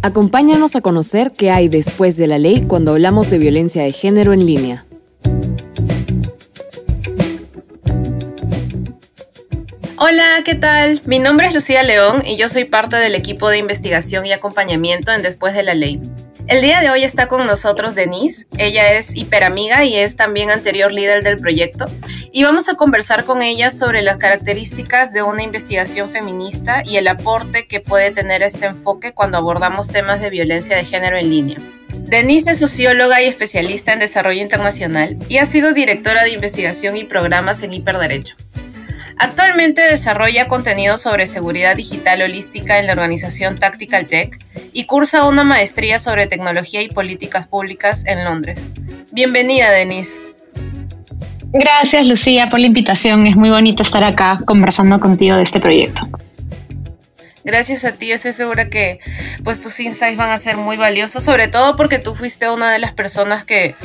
Acompáñanos a conocer qué hay después de la ley cuando hablamos de violencia de género en línea. Hola, ¿qué tal? Mi nombre es Lucía León y yo soy parte del equipo de investigación y acompañamiento en Después de la Ley. El día de hoy está con nosotros Denise. Ella es hiperamiga y es también anterior líder del proyecto. Y vamos a conversar con ella sobre las características de una investigación feminista y el aporte que puede tener este enfoque cuando abordamos temas de violencia de género en línea. Denise es socióloga y especialista en desarrollo internacional y ha sido directora de investigación y programas en Hiperderecho. Actualmente desarrolla contenido sobre seguridad digital holística en la organización Tactical Tech y cursa una maestría sobre tecnología y políticas públicas en Londres. Bienvenida, Denise. Gracias, Lucía, por la invitación. Es muy bonito estar acá conversando contigo de este proyecto. Gracias a ti, estoy segura que pues tus insights van a ser muy valiosos, sobre todo porque tú fuiste una de las personas que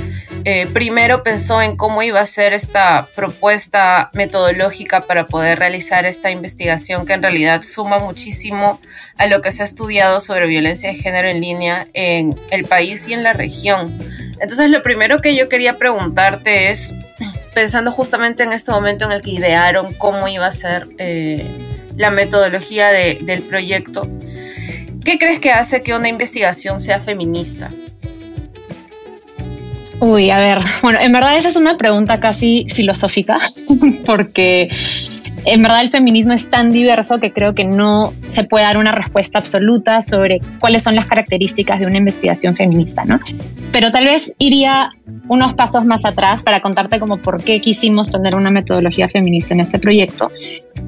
eh, primero pensó en cómo iba a ser esta propuesta metodológica para poder realizar esta investigación que en realidad suma muchísimo a lo que se ha estudiado sobre violencia de género en línea en el país y en la región. Entonces lo primero que yo quería preguntarte es, pensando justamente en este momento en el que idearon cómo iba a ser... Eh, la metodología del proyecto. ¿Qué crees que hace que una investigación sea feminista? Uy, a ver, bueno, en verdad esa es una pregunta casi filosófica, porque en verdad el feminismo es tan diverso que creo que no se puede dar una respuesta absoluta sobre cuáles son las características de una investigación feminista, ¿no? Pero tal vez iría unos pasos más atrás para contarte como por qué quisimos tener una metodología feminista en este proyecto.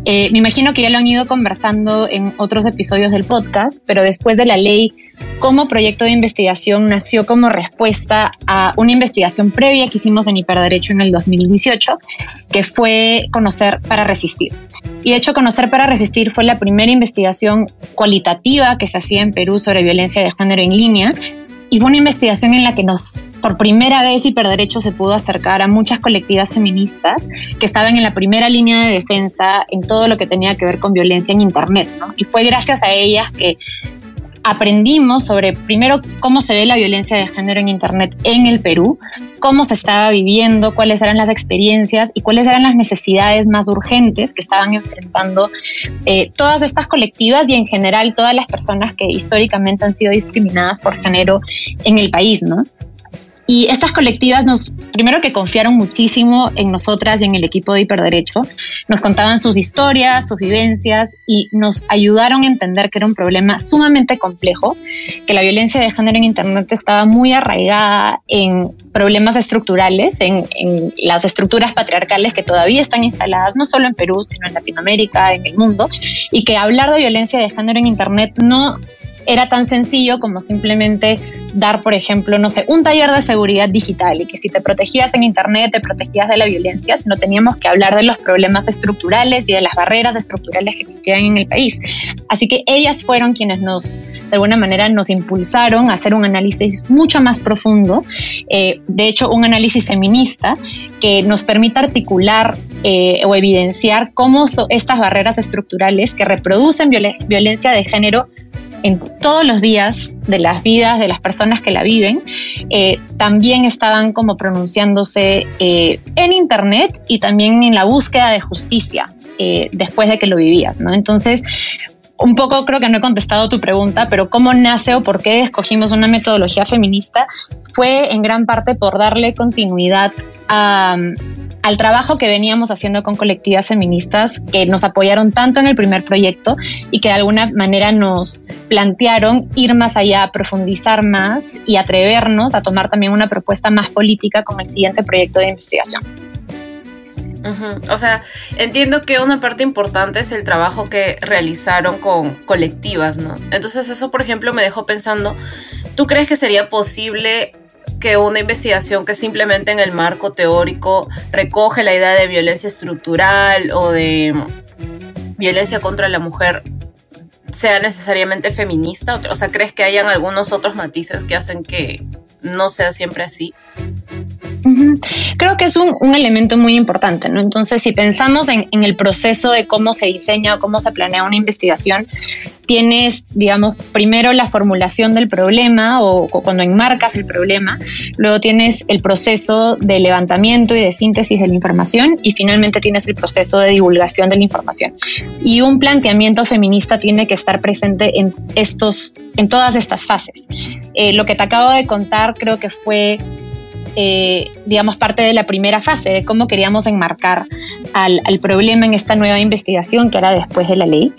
Eh, me imagino que ya lo han ido conversando en otros episodios del podcast, pero después de la ley como proyecto de investigación nació como respuesta a una investigación previa que hicimos en Hiperderecho en el 2018, que fue Conocer para Resistir. Y de hecho, Conocer para Resistir fue la primera investigación cualitativa que se hacía en Perú sobre violencia de género en línea. Y fue una investigación en la que nos, por primera vez, Hiperderecho se pudo acercar a muchas colectivas feministas que estaban en la primera línea de defensa en todo lo que tenía que ver con violencia en Internet. Y fue gracias a ellas que aprendimos sobre, primero, cómo se ve la violencia de género en Internet en el Perú, cómo se estaba viviendo, cuáles eran las experiencias y cuáles eran las necesidades más urgentes que estaban enfrentando eh, todas estas colectivas y en general todas las personas que históricamente han sido discriminadas por género en el país, ¿no? Y estas colectivas nos, primero que confiaron muchísimo en nosotras y en el equipo de Hiperderecho, nos contaban sus historias, sus vivencias y nos ayudaron a entender que era un problema sumamente complejo, que la violencia de género en Internet estaba muy arraigada en problemas estructurales, en, en las estructuras patriarcales que todavía están instaladas no solo en Perú, sino en Latinoamérica, en el mundo, y que hablar de violencia de género en Internet no era tan sencillo como simplemente dar, por ejemplo, no sé, un taller de seguridad digital y que si te protegías en Internet te protegías de la violencia, no teníamos que hablar de los problemas estructurales y de las barreras estructurales que existían en el país. Así que ellas fueron quienes nos, de alguna manera, nos impulsaron a hacer un análisis mucho más profundo, eh, de hecho, un análisis feminista que nos permita articular eh, o evidenciar cómo estas barreras estructurales que reproducen violencia de género en todos los días de las vidas de las personas que la viven, eh, también estaban como pronunciándose eh, en Internet y también en la búsqueda de justicia eh, después de que lo vivías, ¿no? Entonces, un poco creo que no he contestado tu pregunta, pero cómo nace o por qué escogimos una metodología feminista fue en gran parte por darle continuidad a al trabajo que veníamos haciendo con colectivas feministas que nos apoyaron tanto en el primer proyecto y que de alguna manera nos plantearon ir más allá, profundizar más y atrevernos a tomar también una propuesta más política con el siguiente proyecto de investigación. O sea, entiendo que una parte importante es el trabajo que realizaron con colectivas, ¿no? Entonces eso, por ejemplo, me dejó pensando, ¿tú crees que sería posible que una investigación que simplemente en el marco teórico recoge la idea de violencia estructural o de violencia contra la mujer sea necesariamente feminista? O sea, ¿crees que hayan algunos otros matices que hacen que no sea siempre así? Creo que es un, elemento muy importante, ¿no? Entonces, si pensamos en, el proceso de cómo se diseña o cómo se planea una investigación, tienes, digamos, primero la formulación del problema o, cuando enmarcas el problema, luego tienes el proceso de levantamiento y de síntesis de la información y finalmente tienes el proceso de divulgación de la información. Y un planteamiento feminista tiene que estar presente en estos, en todas estas fases. Eh, lo que te acabo de contar creo que fue eh, digamos, parte de la primera fase de cómo queríamos enmarcar al, problema en esta nueva investigación que era después de la ley.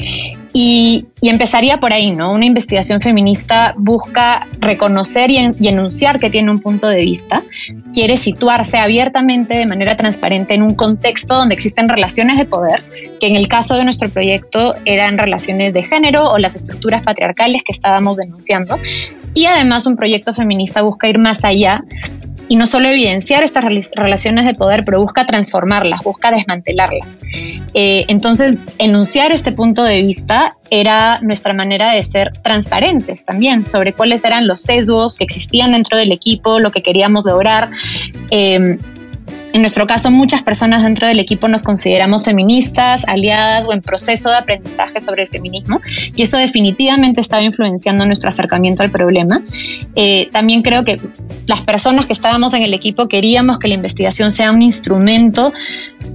Y, empezaría por ahí, ¿no? Una investigación feminista busca reconocer y, y, enunciar que tiene un punto de vista, quiere situarse abiertamente, de manera transparente, en un contexto donde existen relaciones de poder, que en el caso de nuestro proyecto eran relaciones de género o las estructuras patriarcales que estábamos denunciando. Y además un proyecto feminista busca ir más allá y no solo evidenciar estas relaciones de poder, pero busca transformarlas, busca desmantelarlas. Eh, entonces, enunciar este punto de vista era nuestra manera de ser transparentes también sobre cuáles eran los sesgos que existían dentro del equipo, lo que queríamos lograr. Eh, en nuestro caso, muchas personas dentro del equipo nos consideramos feministas, aliadas o en proceso de aprendizaje sobre el feminismo y eso definitivamente estaba influenciando nuestro acercamiento al problema. Eh, también creo que las personas que estábamos en el equipo queríamos que la investigación sea un instrumento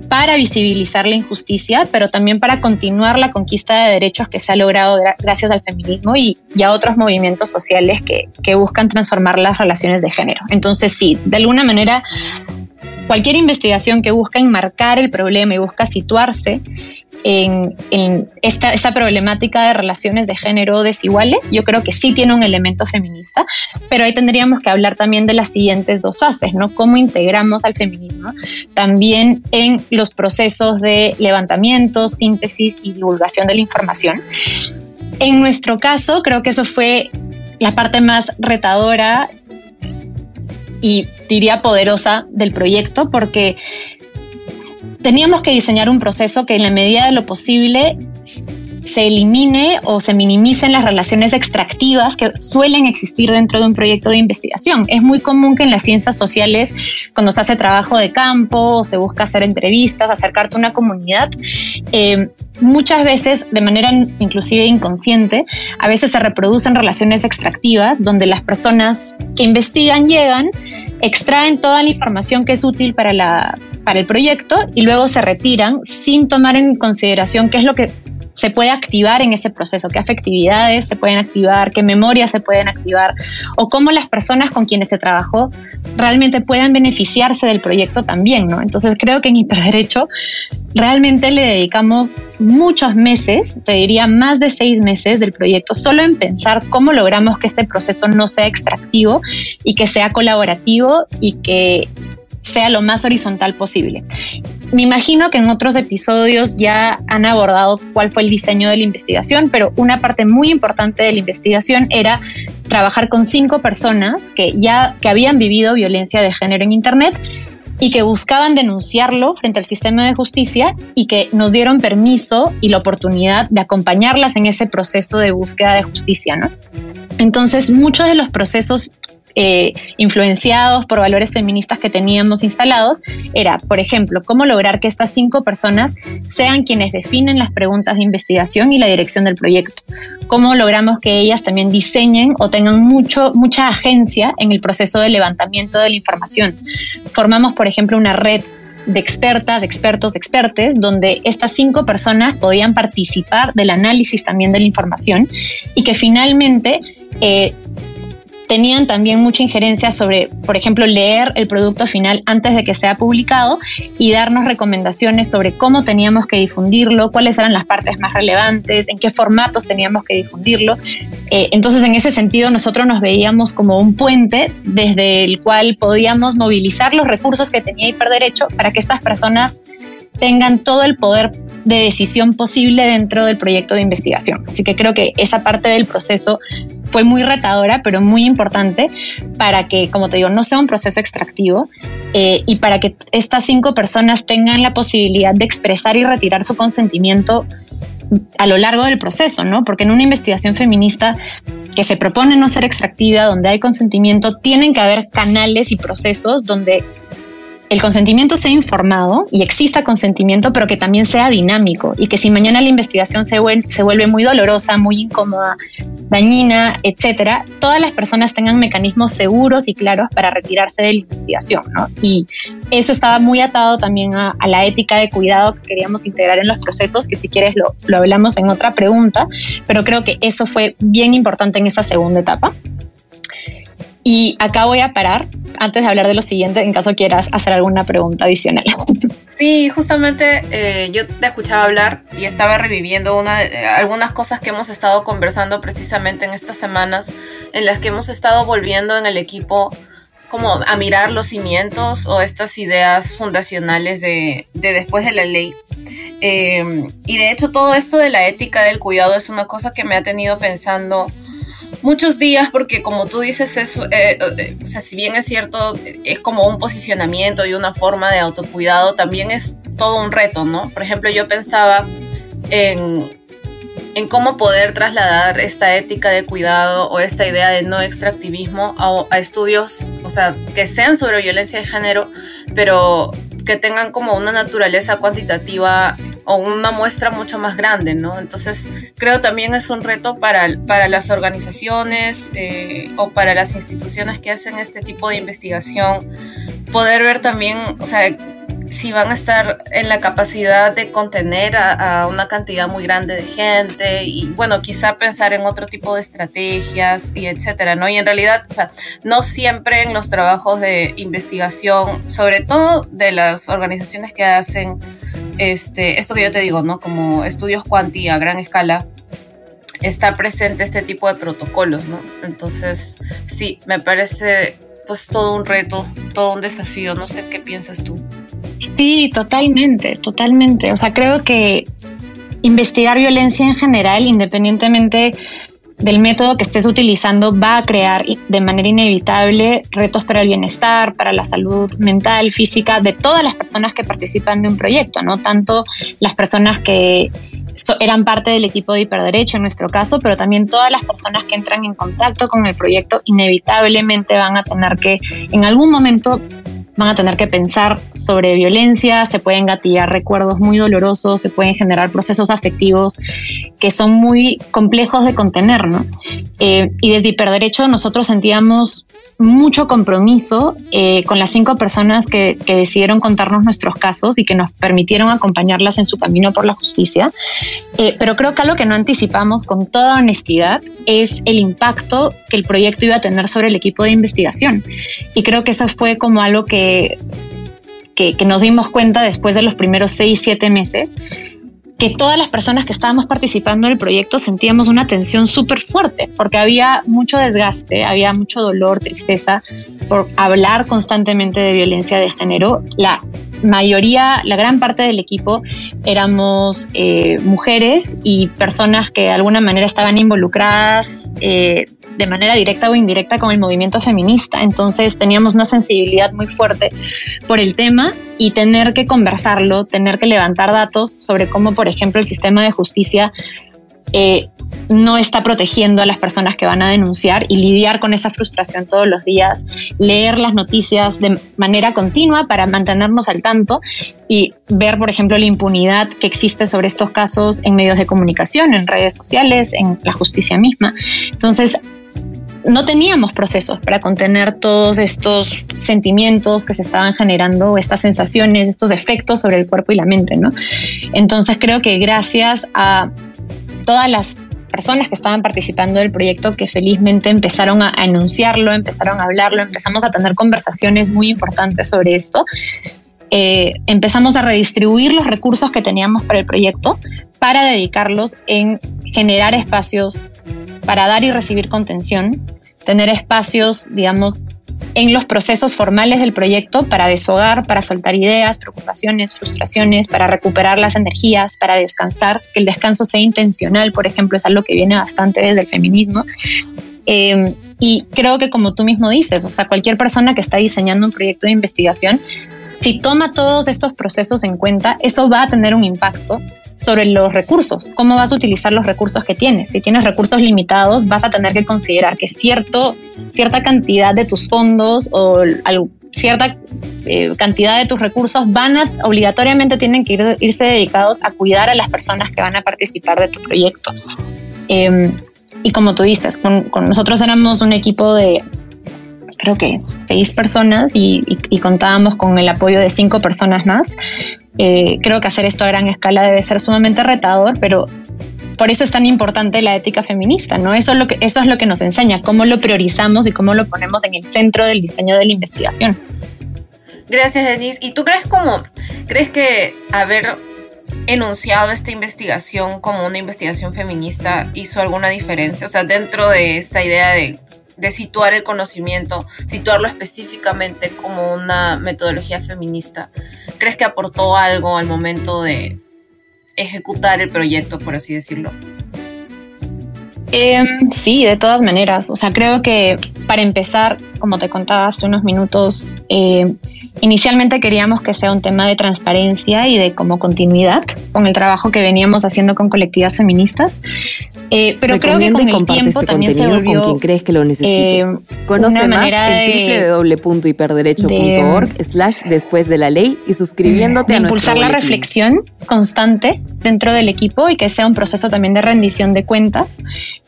para visibilizar la injusticia, pero también para continuar la conquista de derechos que se ha logrado gracias al feminismo y, a otros movimientos sociales que, que buscan transformar las relaciones de género. Entonces, sí, de alguna manera cualquier investigación que busca enmarcar el problema y busca situarse en, esta, esta, problemática de relaciones de género desiguales, yo creo que sí tiene un elemento feminista, pero ahí tendríamos que hablar también de las siguientes dos fases, ¿no? Cómo integramos al feminismo también en los procesos de levantamiento, síntesis y divulgación de la información. En nuestro caso, creo que eso fue la parte más retadora y diría poderosa del proyecto porque teníamos que diseñar un proceso que en la medida de lo posible se elimine o se minimicen las relaciones extractivas que suelen existir dentro de un proyecto de investigación. Es muy común que en las ciencias sociales, cuando se hace trabajo de campo o se busca hacer entrevistas, acercarte a una comunidad, eh, muchas veces, de manera inclusive inconsciente, a veces se reproducen relaciones extractivas donde las personas que investigan llegan, extraen toda la información que es útil para la para el proyecto y luego se retiran sin tomar en consideración qué es lo que se puede activar en ese proceso, qué afectividades se pueden activar, qué memorias se pueden activar o cómo las personas con quienes se trabajó realmente puedan beneficiarse del proyecto también, ¿no? Entonces creo que en Hiperderecho realmente le dedicamos muchos meses, te diría más de seis meses del proyecto, solo en pensar cómo logramos que este proceso no sea extractivo y que sea colaborativo y que sea lo más horizontal posible. Me imagino que en otros episodios ya han abordado cuál fue el diseño de la investigación, pero una parte muy importante de la investigación era trabajar con cinco personas que ya que habían vivido violencia de género en Internet y que buscaban denunciarlo frente al sistema de justicia y que nos dieron permiso y la oportunidad de acompañarlas en ese proceso de búsqueda de justicia, ¿no? Entonces, muchos de los procesos eh, influenciados por valores feministas que teníamos instalados, era, por ejemplo, cómo lograr que estas cinco personas sean quienes definen las preguntas de investigación y la dirección del proyecto. Cómo logramos que ellas también diseñen o tengan mucho, mucha agencia en el proceso de levantamiento de la información. Formamos, por ejemplo, una red de expertas, expertos, expertes, donde estas cinco personas podían participar del análisis también de la información y que finalmente eh, tenían también mucha injerencia sobre, por ejemplo, leer el producto final antes de que sea publicado y darnos recomendaciones sobre cómo teníamos que difundirlo, cuáles eran las partes más relevantes, en qué formatos teníamos que difundirlo. Eh, entonces, en ese sentido, nosotros nos veíamos como un puente desde el cual podíamos movilizar los recursos que tenía Hiperderecho para que estas personas tengan todo el poder de decisión posible dentro del proyecto de investigación. Así que creo que esa parte del proceso fue muy retadora, pero muy importante para que, como te digo, no sea un proceso extractivo eh, y para que estas cinco personas tengan la posibilidad de expresar y retirar su consentimiento a lo largo del proceso, ¿no? Porque en una investigación feminista que se propone no ser extractiva, donde hay consentimiento, tienen que haber canales y procesos donde el consentimiento sea informado y exista consentimiento, pero que también sea dinámico y que si mañana la investigación se vuelve, se vuelve muy dolorosa, muy incómoda, dañina, etcétera, todas las personas tengan mecanismos seguros y claros para retirarse de la investigación. ¿no? Y eso estaba muy atado también a, la ética de cuidado que queríamos integrar en los procesos, que si quieres lo, lo hablamos en otra pregunta, pero creo que eso fue bien importante en esa segunda etapa. Y acá voy a parar antes de hablar de lo siguiente, en caso quieras hacer alguna pregunta adicional. Sí, justamente eh, yo te escuchaba hablar y estaba reviviendo una, eh, algunas cosas que hemos estado conversando precisamente en estas semanas, en las que hemos estado volviendo en el equipo como a mirar los cimientos o estas ideas fundacionales de, después de la ley. Eh, y de hecho todo esto de la ética del cuidado es una cosa que me ha tenido pensando muchos días porque como tú dices, eso, eh, eh, o sea, si bien es cierto, es como un posicionamiento y una forma de autocuidado, también es todo un reto, ¿no? Por ejemplo, yo pensaba en, en cómo poder trasladar esta ética de cuidado o esta idea de no extractivismo a estudios, o sea, que sean sobre violencia de género, pero que tengan como una naturaleza cuantitativa o una muestra mucho más grande, ¿no? Entonces, creo también es un reto para, para las organizaciones eh, o para las instituciones que hacen este tipo de investigación, poder ver también, o sea, si van a estar en la capacidad de contener a, una cantidad muy grande de gente y bueno, quizá pensar en otro tipo de estrategias y etcétera, ¿no? Y en realidad, o sea, no siempre en los trabajos de investigación, sobre todo de las organizaciones que hacen este, esto que yo te digo, ¿no? Como estudios cuanti a gran escala, está presente este tipo de protocolos, ¿no? Entonces, sí, me parece pues todo un reto, todo un desafío, no sé qué piensas tú. Sí, totalmente, totalmente. O sea, creo que investigar violencia en general, independientemente del método que estés utilizando, va a crear de manera inevitable retos para el bienestar, para la salud mental, física de todas las personas que participan de un proyecto, no tanto las personas que eran parte del equipo de hiperderecho en nuestro caso, pero también todas las personas que entran en contacto con el proyecto inevitablemente van a tener que en algún momento van a tener que pensar sobre violencia, se pueden gatillar recuerdos muy dolorosos, se pueden generar procesos afectivos que son muy complejos de contener, ¿no? Eh, y desde Hiperderecho nosotros sentíamos mucho compromiso eh, con las cinco personas que, decidieron contarnos nuestros casos y que nos permitieron acompañarlas en su camino por la justicia. Eh, pero creo que algo que no anticipamos con toda honestidad es el impacto que el proyecto iba a tener sobre el equipo de investigación. Y creo que eso fue como algo que que, nos dimos cuenta después de los primeros seis, siete meses, que todas las personas que estábamos participando en el proyecto sentíamos una tensión súper fuerte, porque había mucho desgaste, había mucho dolor, tristeza por hablar constantemente de violencia de género. La mayoría, la gran parte del equipo éramos eh, mujeres y personas que de alguna manera estaban involucradas eh, de manera directa o indirecta con el movimiento feminista. Entonces teníamos una sensibilidad muy fuerte por el tema y tener que conversarlo, tener que levantar datos sobre cómo, por ejemplo, el sistema de justicia eh, no está protegiendo a las personas que van a denunciar y lidiar con esa frustración todos los días, leer las noticias de manera continua para mantenernos al tanto y ver, por ejemplo, la impunidad que existe sobre estos casos en medios de comunicación, en redes sociales, en la justicia misma. Entonces, no teníamos procesos para contener todos estos sentimientos que se estaban generando, estas sensaciones, estos efectos sobre el cuerpo y la mente, ¿no? Entonces creo que gracias a todas las personas que estaban participando del proyecto que felizmente empezaron a anunciarlo, empezaron a hablarlo, empezamos a tener conversaciones muy importantes sobre esto. Eh, empezamos a redistribuir los recursos que teníamos para el proyecto para dedicarlos en generar espacios para dar y recibir contención, tener espacios, digamos, en los procesos formales del proyecto para deshogar, para soltar ideas, preocupaciones, frustraciones, para recuperar las energías, para descansar, que el descanso sea intencional, por ejemplo, es algo que viene bastante desde el feminismo. Eh, y creo que como tú mismo dices, o sea, cualquier persona que está diseñando un proyecto de investigación, si toma todos estos procesos en cuenta, eso va a tener un impacto sobre los recursos, cómo vas a utilizar los recursos que tienes. Si tienes recursos limitados, vas a tener que considerar que cierto, cierta cantidad de tus fondos o cierta eh, cantidad de tus recursos van a, obligatoriamente tienen que irse dedicados a cuidar a las personas que van a participar de tu proyecto. Em, y como tú dices, con, nosotros éramos un equipo de, creo que seis personas y, contábamos con el apoyo de cinco personas más. Eh, creo que hacer esto a gran escala debe ser sumamente retador, pero por eso es tan importante la ética feminista, ¿no? Eso es lo que, eso es lo que nos enseña, cómo lo priorizamos y cómo lo ponemos en el centro del diseño de la investigación. Gracias, Denise. ¿Y tú crees como, crees que haber enunciado esta investigación como una investigación feminista hizo alguna diferencia? O sea, dentro de esta idea de, de situar el conocimiento, situarlo específicamente como una metodología feminista, ¿crees que aportó algo al momento de ejecutar el proyecto, por así decirlo? Em, sí, de todas maneras. O sea, creo que para empezar, como te contaba hace unos minutos, eh, inicialmente queríamos que sea un tema de transparencia y de como continuidad con el trabajo que veníamos haciendo con colectivas feministas. Eh, pero creo que con el tiempo este también se volvió, con quien crees que lo necesite. Eh, Conoce más en www.hiperderecho.org slash después de la ley y suscribiéndote a nuestro Impulsar la reflexión constante dentro del equipo y que sea un proceso también de rendición de cuentas.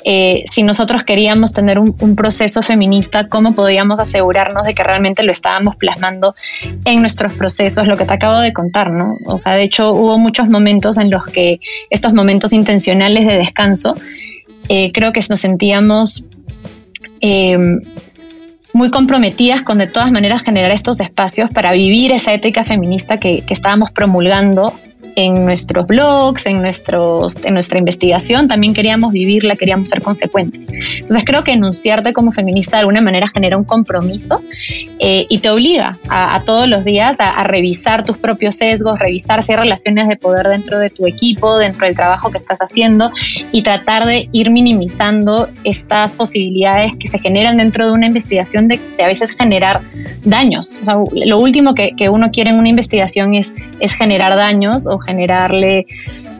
Eh, si nosotros queríamos tener un, un proceso feminista, ¿cómo podíamos asegurarnos de que realmente lo estábamos plasmando en nuestros procesos? Lo que te acabo de contar, ¿no? O sea, de hecho hubo muchos momentos en los que estos momentos intencionales de descanso, eh, creo que nos sentíamos eh, muy comprometidas con de todas maneras generar estos espacios para vivir esa ética feminista que, que estábamos promulgando en nuestros blogs, en, nuestros, en nuestra investigación, también queríamos vivirla, queríamos ser consecuentes. Entonces creo que enunciarte como feminista de alguna manera genera un compromiso eh, y te obliga a, todos los días a, revisar tus propios sesgos, revisar si hay relaciones de poder dentro de tu equipo, dentro del trabajo que estás haciendo y tratar de ir minimizando estas posibilidades que se generan dentro de una investigación de, a veces generar daños. O sea, lo último que, que uno quiere en una investigación es, es generar daños o generarle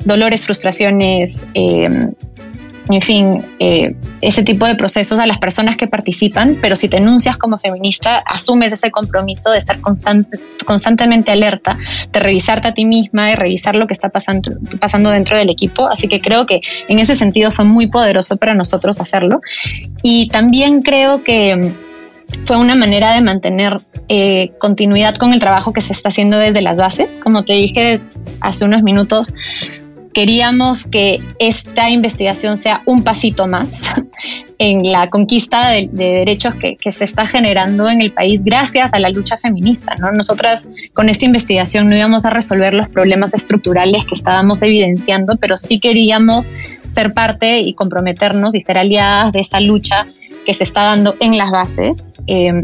dolores, frustraciones, eh, en fin, eh, ese tipo de procesos a las personas que participan, pero si te enuncias como feminista, asumes ese compromiso de estar constantemente alerta, de revisarte a ti misma y revisar lo que está pasando, pasando dentro del equipo. Así que creo que en ese sentido fue muy poderoso para nosotros hacerlo. Y también creo que fue una manera de mantener eh, continuidad con el trabajo que se está haciendo desde las bases. Como te dije hace unos minutos, queríamos que esta investigación sea un pasito más en la conquista de, derechos que, se está generando en el país gracias a la lucha feminista. ¿no? Nosotras con esta investigación no íbamos a resolver los problemas estructurales que estábamos evidenciando, pero sí queríamos ser parte y comprometernos y ser aliadas de esta lucha que se está dando en las bases. Eh,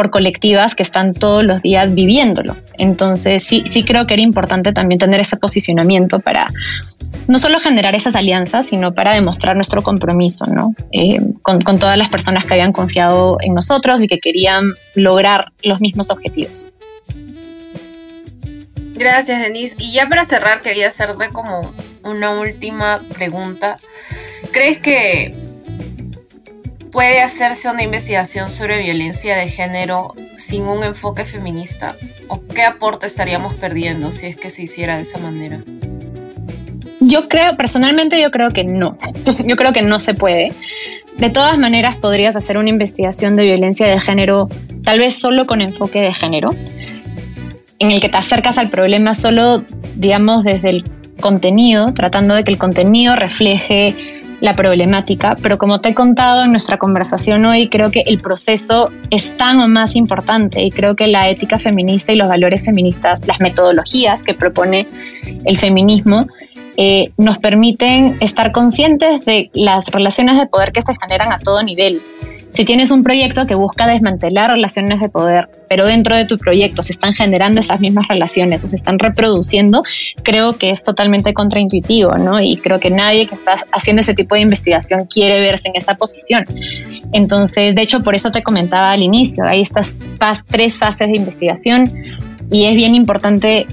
por colectivas que están todos los días viviéndolo. Entonces sí, sí creo que era importante también tener ese posicionamiento para no solo generar esas alianzas, sino para demostrar nuestro compromiso ¿no? Eh, con, con todas las personas que habían confiado en nosotros y que querían lograr los mismos objetivos. Gracias, Denise. Y ya para cerrar, quería hacerte como una última pregunta. ¿Crees que ¿Puede hacerse una investigación sobre violencia de género sin un enfoque feminista? ¿O qué aporte estaríamos perdiendo si es que se hiciera de esa manera? Yo creo, personalmente yo creo que no. Yo creo que no se puede. De todas maneras podrías hacer una investigación de violencia de género tal vez solo con enfoque de género, en el que te acercas al problema solo, digamos, desde el contenido, tratando de que el contenido refleje la problemática, pero como te he contado en nuestra conversación hoy, creo que el proceso es tan o más importante y creo que la ética feminista y los valores feministas, las metodologías que propone el feminismo, eh, nos permiten estar conscientes de las relaciones de poder que se generan a todo nivel. Si tienes un proyecto que busca desmantelar relaciones de poder, pero dentro de tu proyecto se están generando esas mismas relaciones o se están reproduciendo, creo que es totalmente contraintuitivo, ¿no? Y creo que nadie que está haciendo ese tipo de investigación quiere verse en esa posición. Entonces, de hecho, por eso te comentaba al inicio, hay estas tres fases de investigación y es bien importante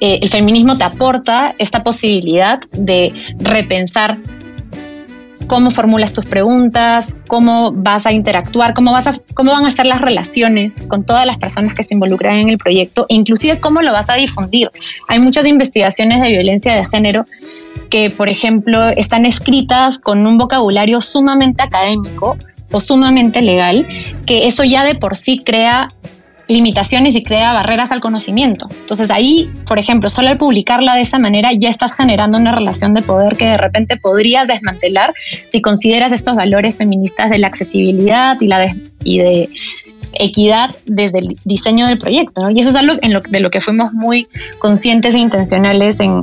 eh, el feminismo te aporta esta posibilidad de repensar cómo formulas tus preguntas, cómo vas a interactuar, cómo, vas a, cómo van a ser las relaciones con todas las personas que se involucran en el proyecto e inclusive cómo lo vas a difundir. Hay muchas investigaciones de violencia de género que, por ejemplo, están escritas con un vocabulario sumamente académico o sumamente legal, que eso ya de por sí crea limitaciones y crea barreras al conocimiento. Entonces ahí, por ejemplo, solo al publicarla de esa manera ya estás generando una relación de poder que de repente podrías desmantelar si consideras estos valores feministas de la accesibilidad y, la de, y de equidad desde el diseño del proyecto. Y eso es algo en lo, de lo que fuimos muy conscientes e intencionales en,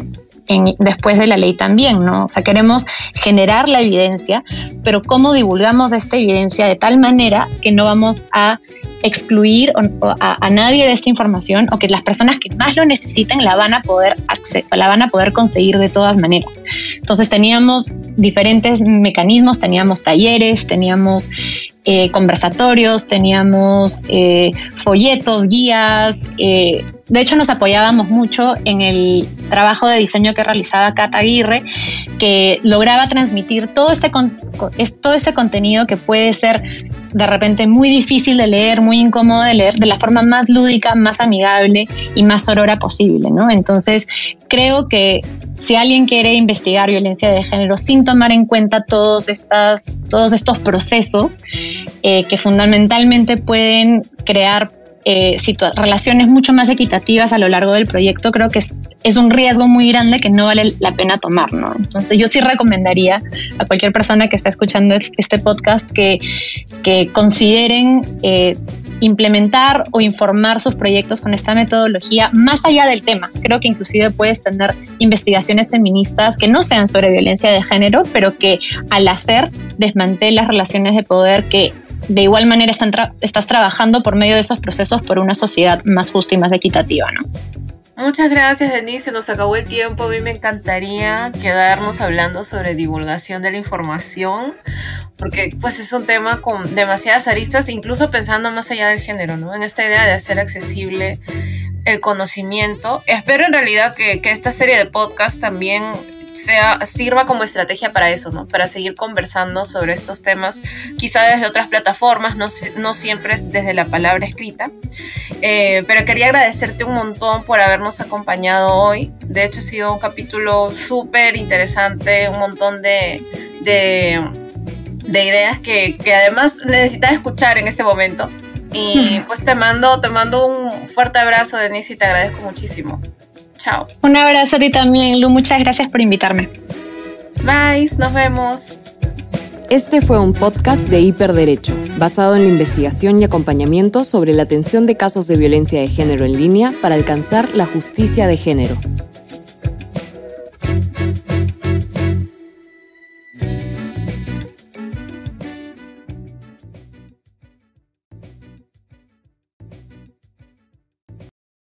después de la ley también, ¿no? O sea, queremos generar la evidencia, pero cómo divulgamos esta evidencia de tal manera que no vamos a excluir a, nadie de esta información o que las personas que más lo necesiten la van a poder la van a poder conseguir de todas maneras. Entonces teníamos diferentes mecanismos, teníamos talleres, teníamos eh, conversatorios, teníamos eh, folletos, guías. Eh, de hecho, nos apoyábamos mucho en el trabajo de diseño que realizaba Cata Aguirre, que lograba transmitir todo este, todo este contenido que puede ser de repente muy difícil de leer, muy incómodo de leer, de la forma más lúdica, más amigable y más sorora posible, ¿no? Entonces, creo que si alguien quiere investigar violencia de género sin tomar en cuenta todos, estas, todos estos procesos eh, que fundamentalmente pueden crear eh, relaciones mucho más equitativas a lo largo del proyecto, creo que es, un riesgo muy grande que no vale la pena tomar, ¿no? Entonces yo sí recomendaría a cualquier persona que está escuchando este podcast que, que consideren eh, implementar o informar sus proyectos con esta metodología más allá del tema. Creo que inclusive puedes tener investigaciones feministas que no sean sobre violencia de género, pero que al hacer desmantelas relaciones de poder que de igual manera están estás trabajando por medio de esos procesos por una sociedad más justa y más equitativa, ¿no? Muchas gracias, Denise. Se nos acabó el tiempo. A mí me encantaría quedarnos hablando sobre divulgación de la información, porque pues es un tema con demasiadas aristas, incluso pensando más allá del género, ¿no? En esta idea de hacer accesible el conocimiento. Espero en realidad que, que esta serie de podcast también sea, sirva como estrategia para eso, ¿no? Para seguir conversando sobre estos temas, quizá desde otras plataformas, no, no siempre desde la palabra escrita. Eh, pero quería agradecerte un montón por habernos acompañado hoy. De hecho, ha sido un capítulo súper interesante, un montón de, de, de ideas que, que además necesitas escuchar en este momento. Y pues te mando, te mando un fuerte abrazo, Denise, y te agradezco muchísimo. Chao. Un abrazo a ti también, Lu. Muchas gracias por invitarme. Bye, nos vemos. Este fue un podcast de Hiperderecho, basado en la investigación y acompañamiento sobre la atención de casos de violencia de género en línea para alcanzar la justicia de género.